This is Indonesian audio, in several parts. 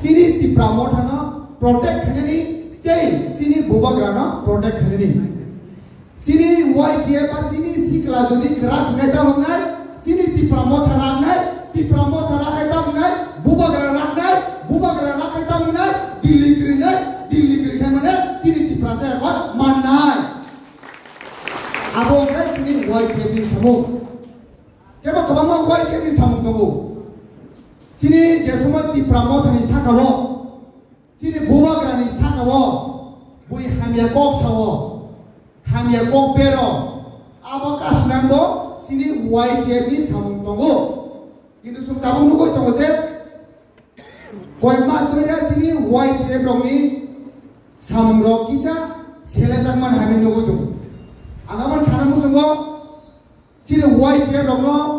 sini ti pramothana protect khani tei sini bubagrana protect khani sini YTF ba sini sikla jodi krak ngeta mangai sini ti pramothana ngai ti pramothana kaita mangai bubagrana ngai bubagrana kaita mangai dilli kri ngai dilli kri khan mane sini ti prasa ba manai abo ngai sini YTF ni samung keba kabama YTF ni samung tabu sini je সময় ti pramothani sakabo sini bubagrani sakabo bui hamia kok sawo hamia kok bero abo kasnambo sini YTF ni samung tongo কিন্তু sung tabung nugo tongo je koi mas doya sini YTF rongni samung rok kicha sele sakman hami nugo tongo angaman sanamu sungo sini YTF rongno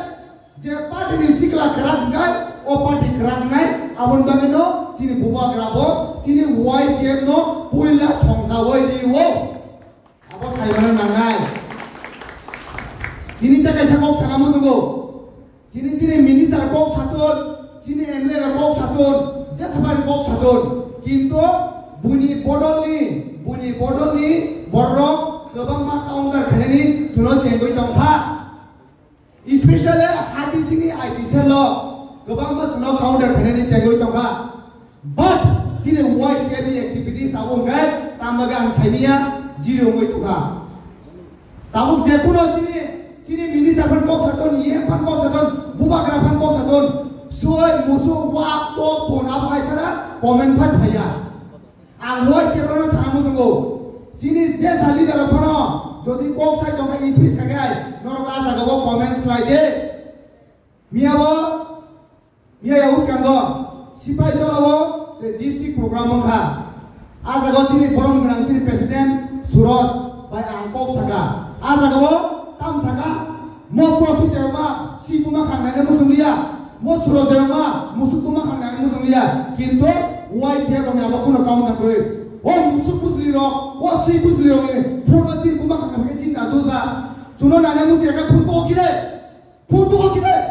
cepat ini sikla kerang ngai, opa di kerang ngai, abon bagi no, sini buba kerabo, sini wai tiem no, buila songsa wai di wo, apa sayuran nangai, ini tak kaisa kok sana musuko, ini sini minister kok satu on, sini emre kok satu on, saya sampai kok satu on, kinto bunyi bodol ni, bunyi bodol ni, borong, kebang makau ngar kaini, cunot cenggoi tongkat, especially sini IT cell lo kebang mak cuno counter kene ni cengkoi tong ha. But sini white TV activities tabung kai tambaga ang saimia zero ngoi tuh ha. Tabung jekuno sini sini minister pan kok saton ye pan kok saton bubakra pan kok saton suai musu wa to pon apa kai sara komen pas bhaya ang hoi ke rono saramu sungo sini je sali dara pano যদি কক সাই টকা স্পিচ কাগাই নরকা জাগাব কমেন্টস খাই Miyawo, Miyawo Skando, Sipai Cholawo, se district program ka. As ago sini forum grang sini president Suros by Angkok Saka. As ago tam Saka, mo prosti terma si puma kang nene musum dia, mo Suros terma musuk puma kang nene musum dia. Kinto wai kia kong nabo kuno kaum tak beri. O musuk pusli ro, o si pusli ro ni, forum sini puma kang nene sini natus ba. Suno nene musi akan forum kau kira, forum kau kira.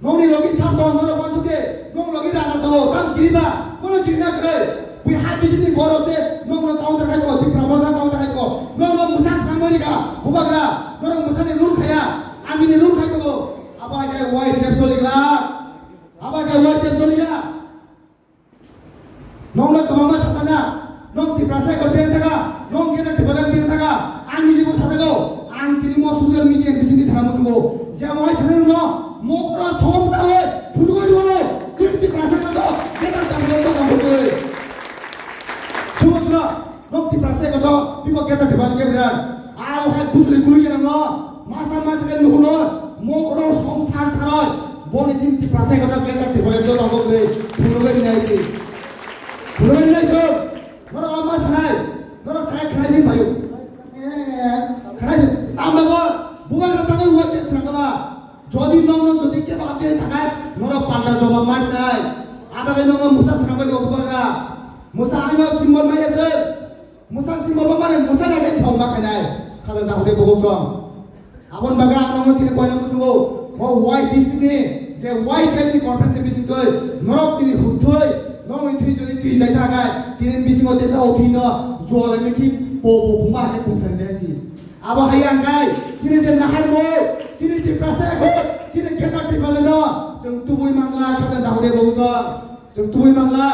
농리력이 사토한 거로 만족해 농력이 나사토 땅 길이다 그런 길이나 그래 우리 하비신이 걸어세 농로 가운데 가지고 어떻게 브라보사 가운데 가지고 농로 무사 상머리가 보박라 너랑 무사네 룰카야 아미네 룰카 거고 아바가 와이 잽솔리가 아바가 와이 잽솔리가 농로 그만마 사타나 농 디브라사 걸펜타가 নং তি প্রাসাই কর বিকো কেতা টিবলান কে বিরান আও হাই বুসলি কুলি কেনা ন masa masa kan nuhuno mokro সংসার সারয় বনি সিনতি প্রাসাই কথা বেলা তে বলে তো তব করে ফুলবে নাই রে ফুলবে নাই সব নর আমা সাই নর সাই খাইছি ভাইও খাইছি আমবাগো বুবাগ রতাগে ওয়াতে সাকাবা যদি নং যদি কে বাতে সাকাই নর পাল্টা জবাব মার নাই আবাগে নং মুসা সাকাবে বুবাগরা মুসা আনিবা সিম্বল মাই আছে Musa si mama mana Musa naga cium makanya, kalau tidak udah bagus om. Abon baga orang itu kau yang kusuruh, mau white district ini, jadi white kan di konferensi bisnis itu, norak ini hutoi, norak itu jadi tuh saya tanya, kini bisnis itu desa oke nggak, jualan ini kini bobo bunga ini bukan desi. Abah hayang kai, sini jadi nahan mau, sini jadi prasaya kau, sini kita di balik no, sung tubuh mangla, kalau tidak udah bagus om, sung tubuh mangla,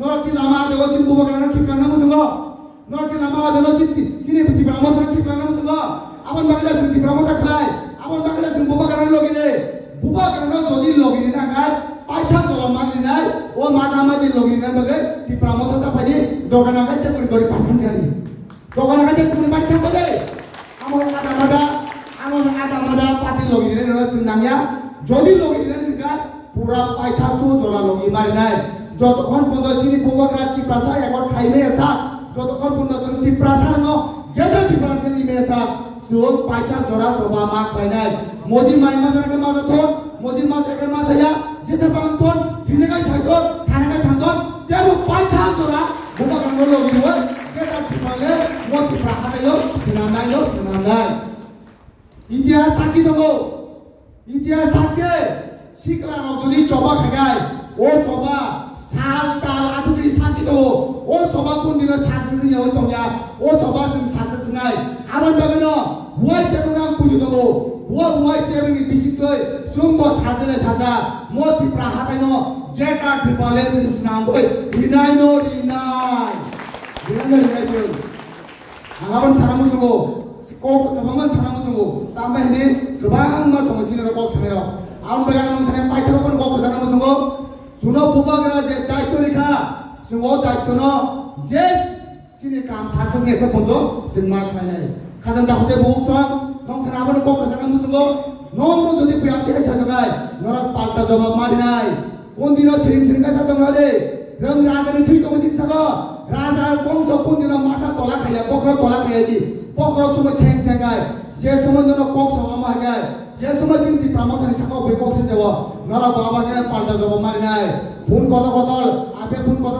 norak ini lama ada kau sini bawa kalian kipkan kamu sungguh. নটিল আমার হলো সিদ্ধি সিনে প্রতি ব্রাহ্মণ থাকি ব্রাহ্মণ সব আমার বাংলা সিদ্ধি ব্রাহ্মণ খাই আমার বাংলা সিং বুবা কারণ লগিনে বুবা কারণ যদি লগিনে না গায় পাইথা চলা মাগলি নাই, ও মাঝামাঝি লগিনে না লগে তি ব্রাহ্মণ তা পাইনি দোকানা কাছে পুরি করে পাঠান জানি দোকানা কাছে পুরি পাঠান বলে। আমার আদা মাদা আমার আদা মাদা পাটি লগিনে না সিং নামিয়া যদি লগিনে না গায় পুরা পাইথা তো জলা লগি মারি নাই। যতক্ষণ পর্যন্ত বুবা একবার আসা যতক্ষণ পর্যন্ত সিনি তি প্রাসা ন গেদে তি প্রাসা নিমে আসা সুক পাইথা জরা সবা মা খাইনাই মজি মাই মাসাকে মাসা থন মজি 사흘달 아트들이 산지도 오 소바꾼디노 사스승이 어떠냐 오 소바승 사스승아이 아만다그너 무아이 때문에 부주도고 무아 무아이 때문에 미식들 숨보 사슬에 사자 모티 프라하다이노 게타 트발레 등신앙보이 리나이노 리나이 리나이노 리나이노 아가번 사람으로 꼭 도망은 사람으로 땀바히니 그방마 동신으로 꼭 사내로 아무데가 안 온다네 파이터로 꼭 사람으로 주노 부박이라 제 다이토리카 승오 다이토노 이제 진이 감 사성에서 본도 승마카네 가장 다호대 보복상 농산 아무리 꼭 가서는 무슨 거 농도 저기 부양태가 찾아가 너랑 빨다 저거 말이나이 꼰디너 세링세링가 다던가래 그럼 라자는 틀고 신차가 라자 꽁서 꼰디너 마타 돌아가야 뽀크로 돌아가야지 뽀크로 숨을 탱탱가이 যে সময় যেন কক সঙ্গে যে সময় চিন্তি প্রামাথানি সাকা বই কক সে যাব নরা বাবাকে পাল্টা যাব মানে নাই। ফোন কত কত আগে ফোন কত